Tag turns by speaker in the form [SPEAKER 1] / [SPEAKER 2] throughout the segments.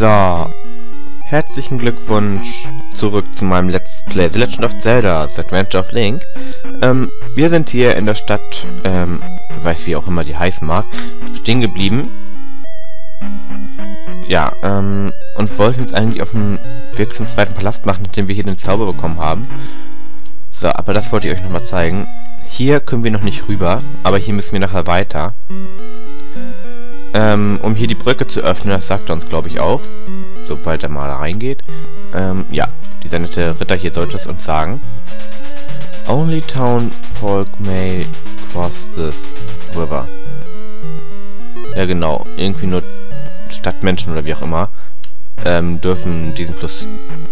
[SPEAKER 1] So, herzlichen Glückwunsch zurück zu meinem Let's Play The Legend of Zelda, The Adventure of Link. Ähm, wir sind hier in der Stadt, ähm, weiß wie auch immer die heißen mag, stehen geblieben. Ja, ähm, und wollten jetzt eigentlich auf dem Weg zum zweiten Palast machen, nachdem wir hier den Zauber bekommen haben. So, aber das wollte ich euch nochmal zeigen. Hier können wir noch nicht rüber, aber hier müssen wir nachher weiter. Ähm, um hier die Brücke zu öffnen, das sagt er uns, glaube ich, auch. Sobald er mal reingeht. Ähm, ja, dieser nette Ritter hier sollte es uns sagen. Only town folk may cross this river. Ja, genau. Irgendwie nur Stadtmenschen oder wie auch immer ähm, dürfen diesen Fluss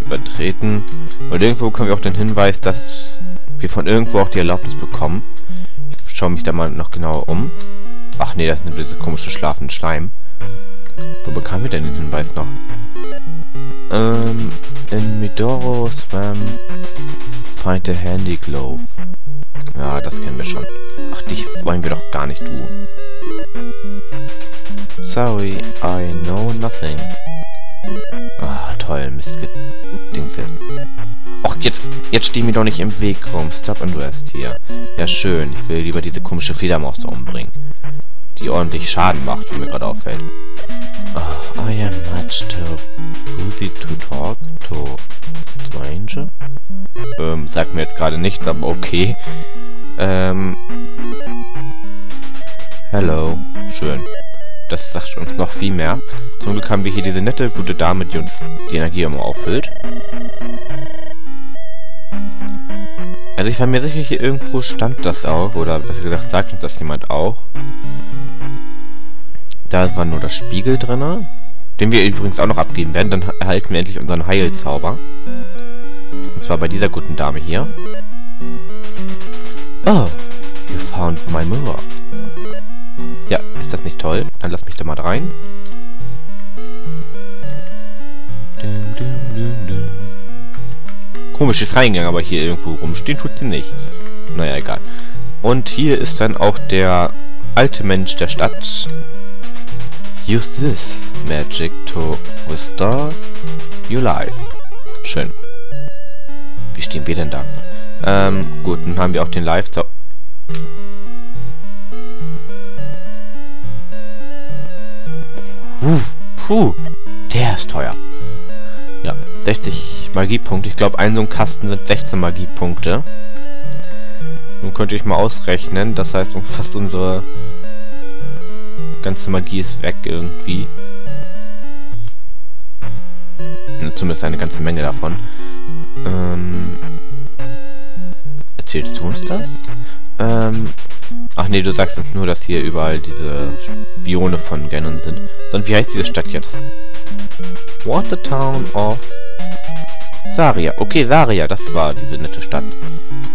[SPEAKER 1] übertreten. Und irgendwo bekommen wir auch den Hinweis, dass wir von irgendwo auch die Erlaubnis bekommen. Ich schaue mich da mal noch genauer um. Ach nee, das ist nur diese komische schlafende Schleim. Wo bekamen wir denn den Hinweis noch? Ähm, in Midoro Swam find a handy glove. Ja, das kennen wir schon. Ach, dich wollen wir doch gar nicht, du. Sorry, I know nothing. Ah, toll, Mistgedingse. Och, jetzt, jetzt steh mir doch nicht im Weg rum. Stop and rest hier. Ja, schön. Ich will lieber diese komische Fledermaus da umbringen die ordentlich Schaden macht, wie mir gerade auffällt. Oh, I am much too busy to talk to stranger. Ähm, sagt mir jetzt gerade nichts, aber okay. Ähm. Hello. Schön. Das sagt uns noch viel mehr. Zum Glück haben wir hier diese nette, gute Dame, die uns die Energie immer auffüllt. Also ich war mir sicher, hier irgendwo stand das auch, oder besser gesagt, sagt uns das jemand auch. Da war nur der Spiegel drin, den wir übrigens auch noch abgeben werden. Dann erhalten wir endlich unseren Heilzauber. Und zwar bei dieser guten Dame hier. Oh, you found my mirror. Ja, ist das nicht toll? Dann lass mich da mal rein. Komisches Reingang, aber hier irgendwo rumstehen tut sie nicht. Naja, egal. Und hier ist dann auch der alte Mensch der Stadt, Use this magic to restore your life. Schön. Wie stehen wir denn da? Ähm, gut, dann haben wir auch den live -Zau Puh, der ist teuer. Ja, 60 Magiepunkte. Ich glaube, ein so ein Kasten sind 16 Magiepunkte. Nun könnte ich mal ausrechnen, das heißt, fast unsere ganze Magie ist weg irgendwie. Zumindest eine ganze Menge davon. Ähm, erzählst du uns das? Ähm, ach nee, du sagst uns nur, dass hier überall diese Spione von Ganon sind. Sondern wie heißt diese Stadt jetzt? Water Town of Saria. Okay, Saria, das war diese nette Stadt.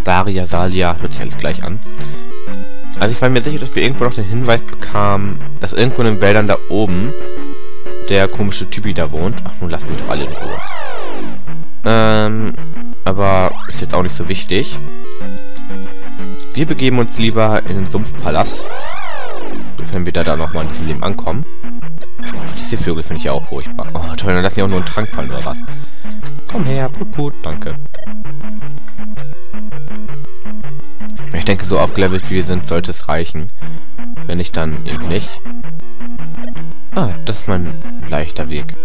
[SPEAKER 1] Saria, Salia, hört sich alles gleich an. Also ich war mir sicher, dass wir irgendwo noch den Hinweis bekamen, dass irgendwo in den Wäldern da oben der komische Typi da wohnt. Ach, nun lassen wir doch alle in Ruhe. Ähm, aber ist jetzt auch nicht so wichtig. Wir begeben uns lieber in den Sumpfpalast. Wenn wir da, da nochmal in diesem Leben ankommen. Diese Vögel finde ich ja auch furchtbar. Oh toll, dann lassen die auch nur einen Trank fallen oder was. Komm her, put put, danke. Ich denke, so aufgelevelt wie wir sind, sollte es reichen. Wenn nicht, dann eben nicht. Ah, das ist mein leichter Weg.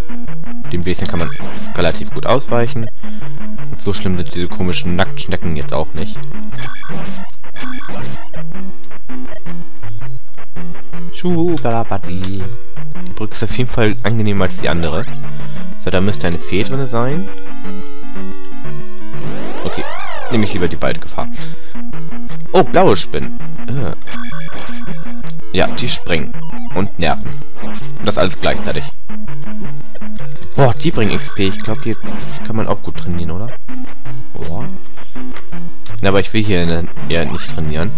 [SPEAKER 1] Dem Bäschen kann man relativ gut ausweichen. Und so schlimm sind diese komischen Nacktschnecken jetzt auch nicht. Schubalabadi. Die Brücke ist auf jeden Fall angenehmer als die andere. So, da müsste eine Fee drin sein. Nehme ich lieber die Waldgefahr. Oh, blaue Spinnen. Äh. Ja, die springen. Und nerven. Und das alles gleichzeitig. Boah, die bringen XP. Ich glaube, hier kann man auch gut trainieren, oder? Boah. Na, aber ich will hier eher nicht trainieren.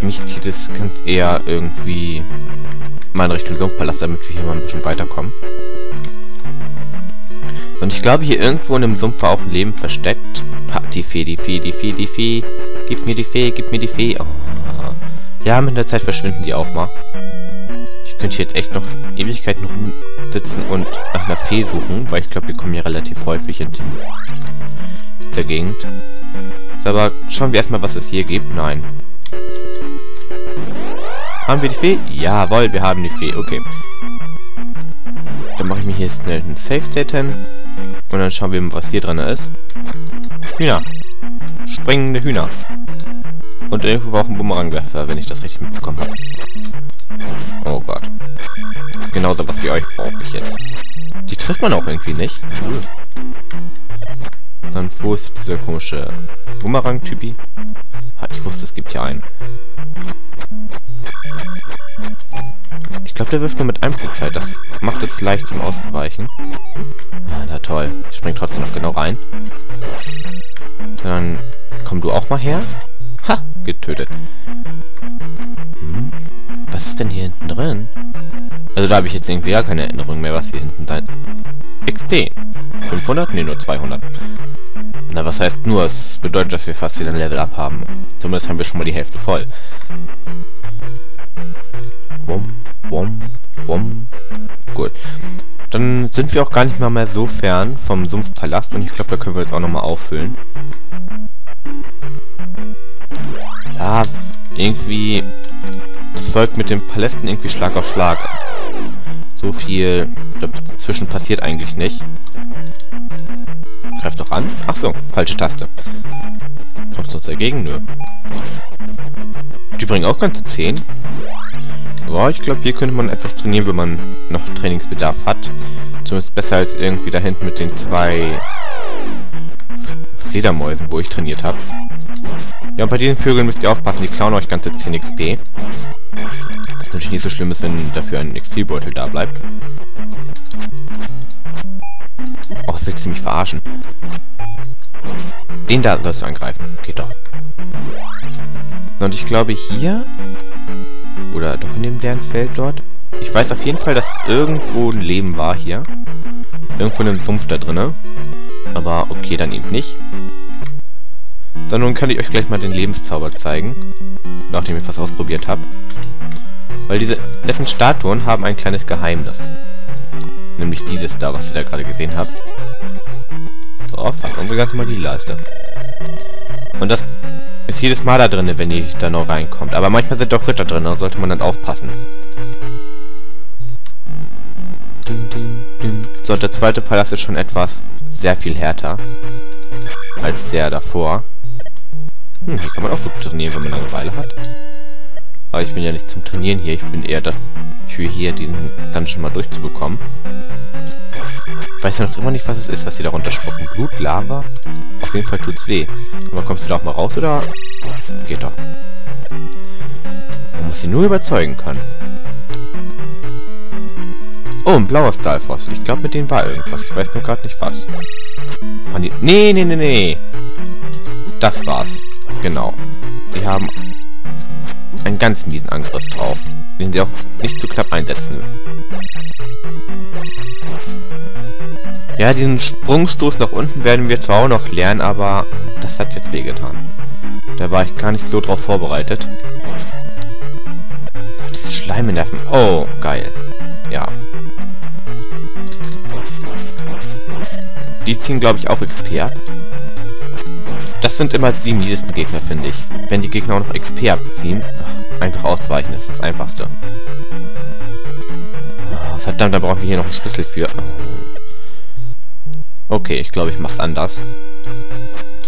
[SPEAKER 1] Mich zieht es ganz eher irgendwie mal in Richtung Sumpfpalast, damit wir hier mal ein bisschen weiterkommen. Und ich glaube, hier irgendwo in dem Sumpf war auch Leben versteckt. Die Fee, die Fee, die Fee, die Fee. Gib mir die Fee, gib mir die Fee. Oh. Ja, mit der Zeit verschwinden die auch mal. Ich könnte jetzt echt noch Ewigkeiten rumsitzen und nach einer Fee suchen, weil ich glaube, wir kommen ja relativ häufig in dieser Gegend. Aber schauen wir erstmal, was es hier gibt. Nein. Haben wir die Fee? Jawohl, wir haben die Fee. Okay. Dann mache ich mir hier schnell einen Safe State hin. Und dann schauen wir mal, was hier drin ist. Hühner. Springende Hühner. Und irgendwo auch ein Bumerangwerfer, wenn ich das richtig mitbekommen habe. Oh Gott. Genauso was wie euch brauche ich jetzt. Die trifft man auch irgendwie nicht. Cool. Dann wo ist dieser komische Bumerang-Typi? Ich wusste, es gibt hier einen. Ich glaube, der wirft nur mit einem zur Zeit. Das macht es leicht, ihm auszuweichen. Ah, na toll. Ich spring trotzdem noch genau rein. Dann komm du auch mal her. Ha! Getötet. Hm? Was ist denn hier hinten drin? Also da habe ich jetzt irgendwie gar keine Erinnerung mehr, was hier hinten sein... XP. 500? Ne, nur 200. Na, was heißt nur? Es bedeutet, dass wir fast wieder ein Level-Up haben. Zumindest haben wir schon mal die Hälfte voll. Wum, wum, wum. Gut. Dann sind wir auch gar nicht mal mehr so fern vom Sumpfpalast und ich glaube, da können wir jetzt auch nochmal auffüllen. Ja, irgendwie... Folgt mit den Palästen irgendwie Schlag auf Schlag. So viel dazwischen passiert eigentlich nicht. Greif doch an. Ach so, falsche Taste. Kommst du uns dagegen? Nö. Die bringen auch ganze 10. Ja, ich glaube, hier könnte man etwas trainieren, wenn man noch Trainingsbedarf hat. Zumindest besser als irgendwie da hinten mit den zwei Fledermäusen, wo ich trainiert habe. Ja, und bei diesen Vögeln müsst ihr aufpassen, die klauen euch ganze 10 XP. Was natürlich nicht so schlimm ist, wenn dafür ein XP-Beutel da bleibt. Och, willst du mich verarschen? Den da sollst du angreifen. Geht doch. Und ich glaube hier... Oder doch in dem leeren Feld dort. Ich weiß auf jeden Fall, dass irgendwo ein Leben war hier. Irgendwo in einem Sumpf da drinne. Aber okay, dann eben nicht. So, nun kann ich euch gleich mal den Lebenszauber zeigen. Nachdem ich was ausprobiert habe. Weil diese netten Statuen haben ein kleines Geheimnis. Nämlich dieses da, was ihr da gerade gesehen habt. So, fast unsere ganze Magieleiste. Und das ist jedes Mal da drin, wenn ihr da noch reinkommt. Aber manchmal sind doch Ritter drin, da sollte man dann aufpassen. So, der zweite Palast ist schon etwas sehr viel härter als der davor. Hm, hier kann man auch gut trainieren, wenn man Langeweile hat. Aber ich bin ja nicht zum Trainieren hier, ich bin eher dafür hier, diesen Dungeon mal durchzubekommen. Ich weiß ja noch immer nicht, was es ist, was sie darunter spucken. Blut, Lava? Auf jeden Fall tut's weh. Aber kommst du da auch mal raus, oder? Geht doch. Man muss sie nur überzeugen können. Oh, ein blauer Stahlfoss. Ich glaube, mit denen war irgendwas. Ich weiß nur gerade nicht was. Nee, nee, nee, nee. Das war's. Genau. Die haben einen ganz miesen Angriff drauf, den sie auch nicht zu knapp einsetzen. Ja, diesen Sprungstoß nach unten werden wir zwar auch noch lernen, aber das hat jetzt wehgetan. Da war ich gar nicht so drauf vorbereitet. Diese Schleimenerven. Oh, geil. Ja. Die ziehen, glaube ich, auch XP ab. Das sind immer die miesesten Gegner, finde ich. Wenn die Gegner auch noch XP abziehen, einfach ausweichen ist das Einfachste. Oh, verdammt, da brauchen wir hier noch einen Schlüssel für. Okay, ich glaube, ich mache es anders.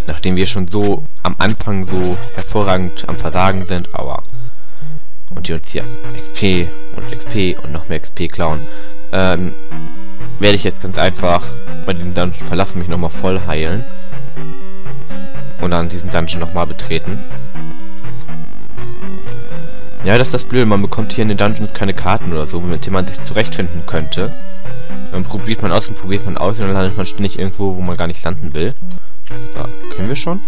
[SPEAKER 1] Nachdem wir schon so am Anfang so hervorragend am Versagen sind, aber... Und die uns hier XP und XP und noch mehr XP klauen, ähm, werde ich jetzt ganz einfach bei den Dungeon verlassen mich nochmal voll heilen und dann diesen Dungeon nochmal betreten. Ja, das ist das Blöde, man bekommt hier in den Dungeons keine Karten oder so, mit denen man sich zurechtfinden könnte. Dann probiert man aus und probiert man aus und dann landet man ständig irgendwo, wo man gar nicht landen will. So, können wir schon?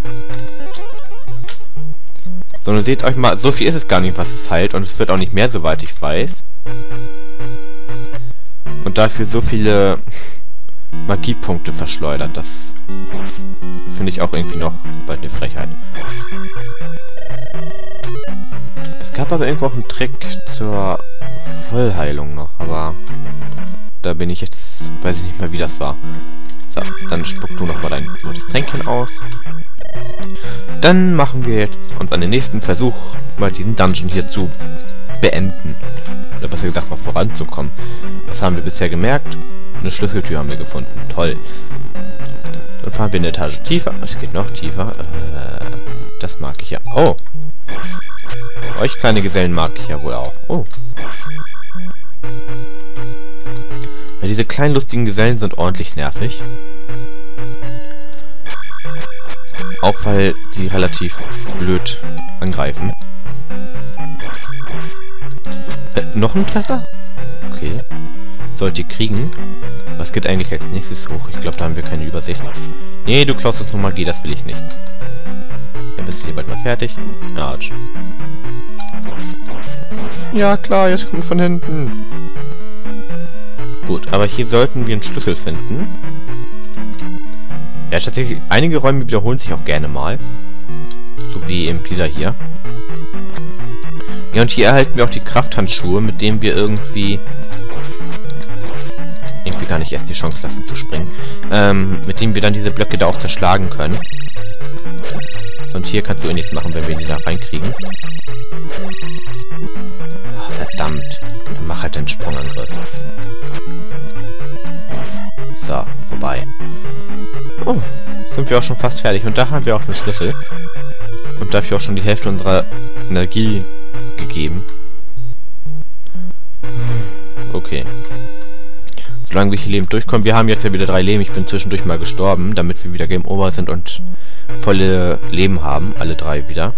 [SPEAKER 1] So, nun seht euch mal, so viel ist es gar nicht, was es heilt und es wird auch nicht mehr, soweit ich weiß. Und dafür so viele Magiepunkte verschleudert, das finde ich auch irgendwie noch bald eine Frechheit. Es gab aber irgendwo auch einen Trick zur Vollheilung noch, aber da bin ich jetzt, weiß ich nicht mehr, wie das war. So, dann spuck du noch mal dein rotes Tränkchen aus. Dann machen wir jetzt uns an den nächsten Versuch, mal diesen Dungeon hier zu beenden. Oder besser gesagt, mal voranzukommen. Was haben wir bisher gemerkt? Eine Schlüsseltür haben wir gefunden. Toll. Fahren wir eine Etage tiefer. Es geht noch tiefer. Äh, das mag ich ja. Oh. Euch kleine Gesellen mag ich ja wohl auch. Oh. Ja, diese kleinen lustigen Gesellen sind ordentlich nervig. Auch weil die relativ blöd angreifen. Äh, noch ein Treffer? Okay. Sollt ihr kriegen. Was geht eigentlich als nächstes hoch? Ich glaube, da haben wir keine Übersicht. Nee, du klaust uns nur Magie, das will ich nicht. Dann bist du hier bald mal fertig. Arsch. Ja, klar, jetzt kommt von hinten. Gut, aber hier sollten wir einen Schlüssel finden. Ja, tatsächlich, einige Räume wiederholen sich auch gerne mal. So wie eben dieser hier. Ja, und hier erhalten wir auch die Krafthandschuhe, mit denen wir irgendwie... Irgendwie gar nicht erst die Chance lassen zu springen. Ähm, mit denen wir dann diese Blöcke da auch zerschlagen können. Und hier kannst du eh nichts machen, wenn wir die da reinkriegen. Ach, verdammt. Dann mach halt den Sprungangriff. So, vorbei. Oh, sind wir auch schon fast fertig. Und da haben wir auch einen Schlüssel. Und dafür auch schon die Hälfte unserer Energie gegeben. Okay. Solange wir hier lebend durchkommen. Wir haben jetzt ja wieder drei Leben. Ich bin zwischendurch mal gestorben, damit wir wieder Game Over sind und volle Leben haben. Alle drei wieder.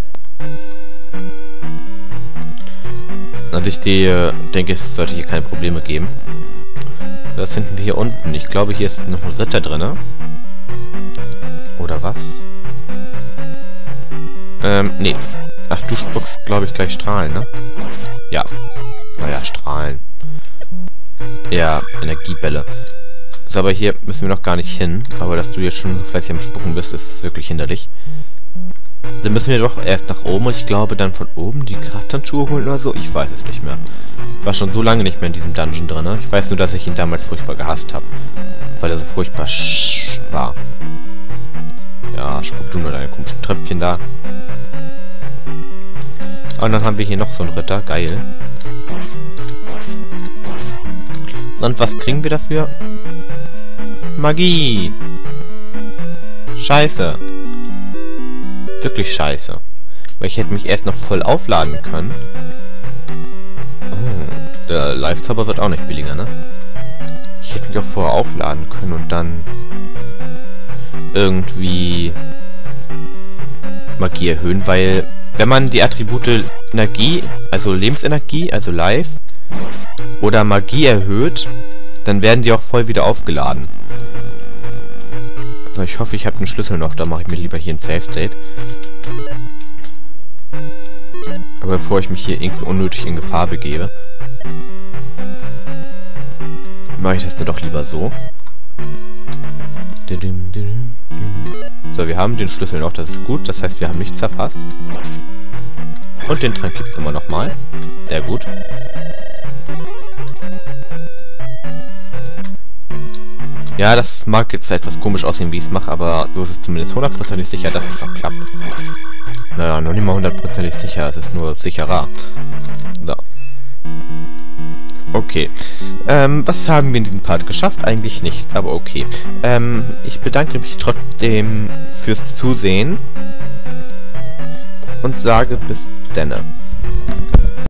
[SPEAKER 1] Also ich die, denke, es sollte hier keine Probleme geben. Was finden wir hier unten? Ich glaube, hier ist noch ein Ritter drin. Oder was? Ähm, nee. Ach, du spuckst, glaube ich, gleich Strahlen, ne? Ja. Naja, Strahlen. Ja, Energiebälle. So, aber hier müssen wir noch gar nicht hin. Aber dass du jetzt schon fleißig am Spucken bist, ist wirklich hinderlich. Dann müssen wir doch erst nach oben und ich glaube dann von oben die Krafthandschuhe holen oder so. Ich weiß es nicht mehr. War schon so lange nicht mehr in diesem Dungeon drin. Ne? Ich weiß nur, dass ich ihn damals furchtbar gehasst habe. Weil er so furchtbar war. Ja, spuck du nur deine komischen Tröpfchen da. Und dann haben wir hier noch so einen Ritter. Geil. Und was kriegen wir dafür? Magie. Scheiße. Wirklich scheiße. Weil ich hätte mich erst noch voll aufladen können. Oh, der Live-Zauber wird auch nicht billiger, ne? Ich hätte mich auch vorher aufladen können und dann irgendwie Magie erhöhen, weil wenn man die Attribute Energie, also Lebensenergie, also Life oder Magie erhöht, dann werden die auch voll wieder aufgeladen. So, ich hoffe, ich habe den Schlüssel noch, da mache ich mir lieber hier ein Safe State. Aber bevor ich mich hier irgendwie unnötig in Gefahr begebe, mache ich das dann doch lieber so. So, wir haben den Schlüssel noch, das ist gut. Das heißt, wir haben nichts verpasst. Und den Trank gibt's immer noch mal. Sehr gut. Ja, das mag jetzt etwas komisch aussehen, wie ich es mache, aber so ist es zumindest hundertprozentig sicher, dass es auch klappt. Naja, noch nicht mal hundertprozentig sicher, es ist nur sicherer. So. Okay. Ähm, was haben wir in diesem Part geschafft? Eigentlich nicht, aber okay. Ähm, ich bedanke mich trotzdem fürs Zusehen und sage bis denne.